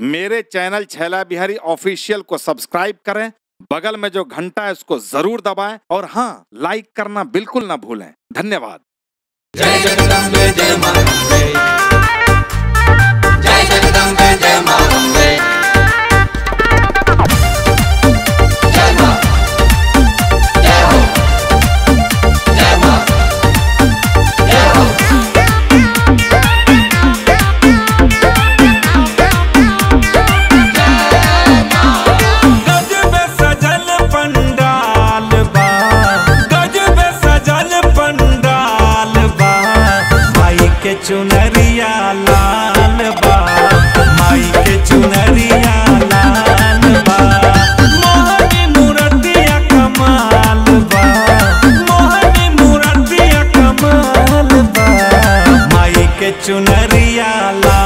मेरे channel Chhaila Bihari official को subscribe करें, बगल में जो घंटा है उसको ज़रूर दबाएँ और हाँ लाइक करना बिल्कुल ना भूलें। धन्यवाद। जय जय चुनरिया लाल बा। माई के चुनरिया लाल बा। मोहनी मूर्तिया कमाल बा। मोहनी मूर्तिया कमाल बा। माई के चुनरिया लाल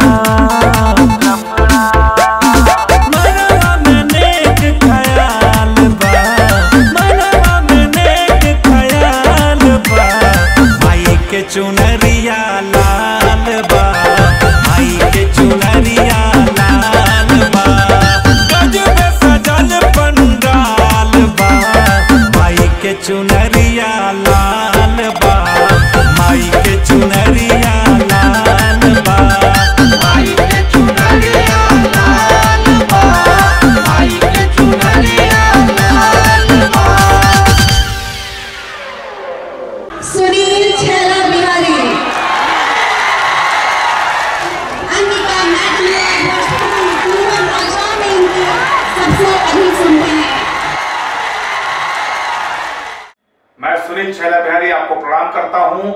छैला बिहारी आपको प्रणाम करता हूँ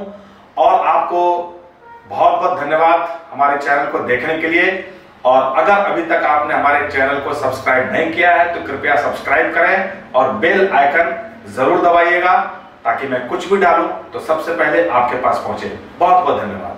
और आपको बहुत बहुत धन्यवाद हमारे चैनल को देखने के लिए। और अगर अभी तक आपने हमारे चैनल को सब्सक्राइब नहीं किया है तो कृपया सब्सक्राइब करें और बेल आइकन ज़रूर दबाइएगा ताकि मैं कुछ भी डालूं तो सबसे पहले आपके पास पहुँचे। बहुत बहुत धन्यवाद।